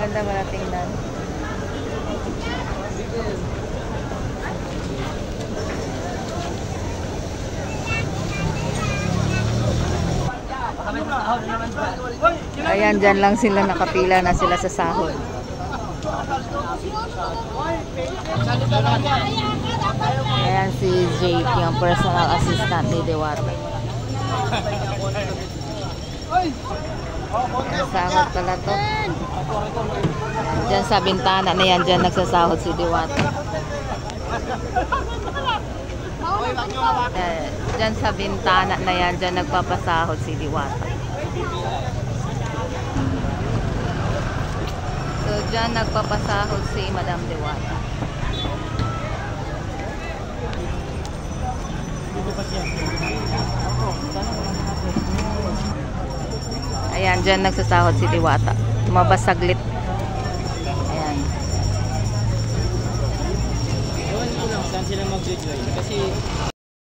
Maganda mo na tingnan. Ayan, dyan lang sila nakapila na sila sa sahod. Ayan si Jake, yung personal assistant ni Dewata. Sahod pala to. Diyan sa bintana na yan, dyan nagsasahod si Dewata. Eh, Diyan sa bintana na yan, dyan nagpapasahod si Diwata. So, dyan nagpapasahod si Madam Diwata. Ayan, dyan nagsasahod si Diwata. Tumabas saglit. Ayan. Ewan ko lang saan sila mag-join. Kasi